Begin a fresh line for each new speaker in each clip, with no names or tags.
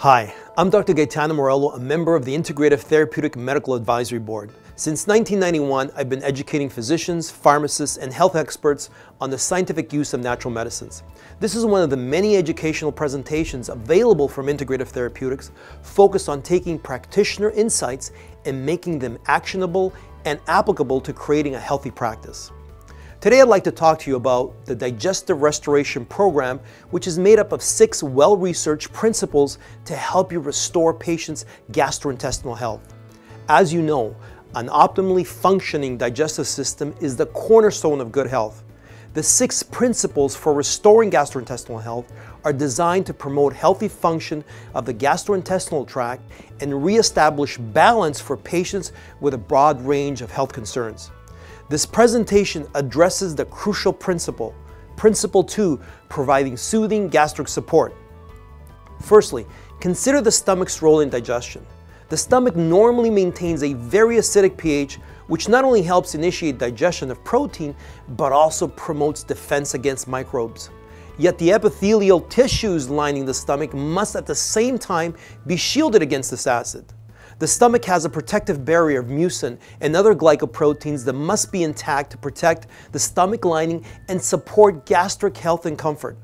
Hi, I'm Dr. Gaetano Morello, a member of the Integrative Therapeutic Medical Advisory Board. Since 1991, I've been educating physicians, pharmacists, and health experts on the scientific use of natural medicines. This is one of the many educational presentations available from Integrative Therapeutics focused on taking practitioner insights and making them actionable and applicable to creating a healthy practice. Today I'd like to talk to you about the Digestive Restoration Program, which is made up of six well-researched principles to help you restore patients' gastrointestinal health. As you know, an optimally functioning digestive system is the cornerstone of good health. The six principles for restoring gastrointestinal health are designed to promote healthy function of the gastrointestinal tract and reestablish balance for patients with a broad range of health concerns. This presentation addresses the crucial principle. Principle 2, providing soothing gastric support. Firstly, consider the stomach's role in digestion. The stomach normally maintains a very acidic pH, which not only helps initiate digestion of protein, but also promotes defense against microbes. Yet the epithelial tissues lining the stomach must at the same time be shielded against this acid. The stomach has a protective barrier of mucin and other glycoproteins that must be intact to protect the stomach lining and support gastric health and comfort.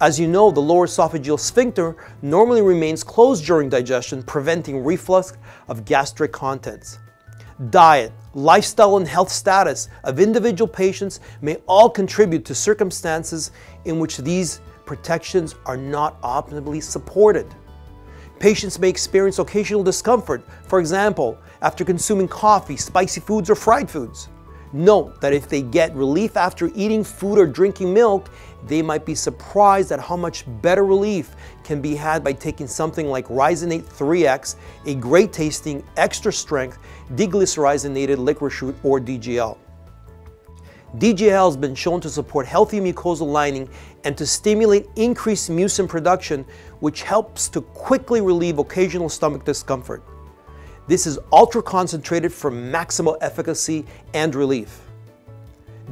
As you know, the lower esophageal sphincter normally remains closed during digestion, preventing reflux of gastric contents. Diet, lifestyle, and health status of individual patients may all contribute to circumstances in which these protections are not optimally supported. Patients may experience occasional discomfort, for example, after consuming coffee, spicy foods, or fried foods. Note that if they get relief after eating food or drinking milk, they might be surprised at how much better relief can be had by taking something like Rhizinate 3X, a great tasting, extra strength, deglycyrrhizinated licorice root or DGL. DGL has been shown to support healthy mucosal lining and to stimulate increased mucin production, which helps to quickly relieve occasional stomach discomfort. This is ultra concentrated for maximal efficacy and relief.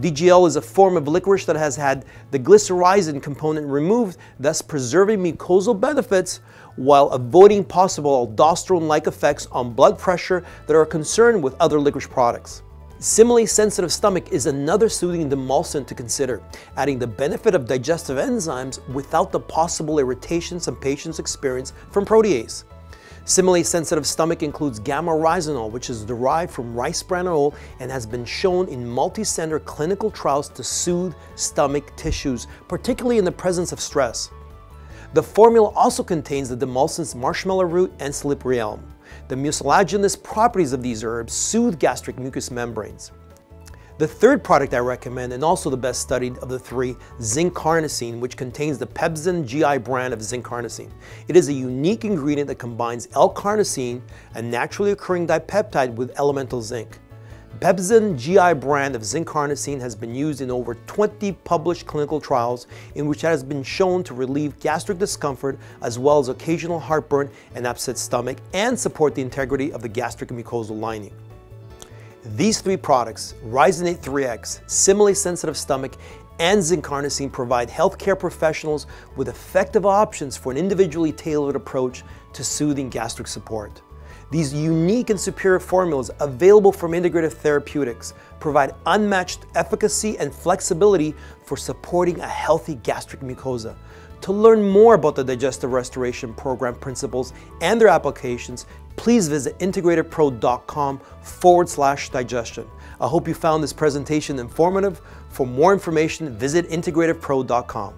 DGL is a form of licorice that has had the glycyrrhizin component removed, thus preserving mucosal benefits while avoiding possible aldosterone-like effects on blood pressure that are a concern with other licorice products. Similase sensitive stomach is another soothing demulcent to consider, adding the benefit of digestive enzymes without the possible irritation some patients experience from protease. Similase sensitive stomach includes gamma-oryzanol, which is derived from rice bran oil and has been shown in multi-center clinical trials to soothe stomach tissues, particularly in the presence of stress. The formula also contains the demulcents marshmallow root and slippery elm. The mucilaginous properties of these herbs soothe gastric mucous membranes. The third product I recommend, and also the best studied of the three, zinc carnosine, which contains the Pepzin GI brand of zinc carnosine. It is a unique ingredient that combines L-carnosine, a naturally occurring dipeptide, with elemental zinc. Pepzin GI brand of zinc carnosine has been used in over 20 published clinical trials in which it has been shown to relieve gastric discomfort as well as occasional heartburn and upset stomach and support the integrity of the gastric mucosal lining. These three products, Rhizinate 3X, Similase Sensitive Stomach, and zinc carnosine provide healthcare professionals with effective options for an individually tailored approach to soothing gastric support. These unique and superior formulas available from Integrative Therapeutics provide unmatched efficacy and flexibility for supporting a healthy gastric mucosa. To learn more about the Digestive Restoration Program principles and their applications, please visit integrativepro.com forward slash digestion. I hope you found this presentation informative. For more information, visit integrativepro.com.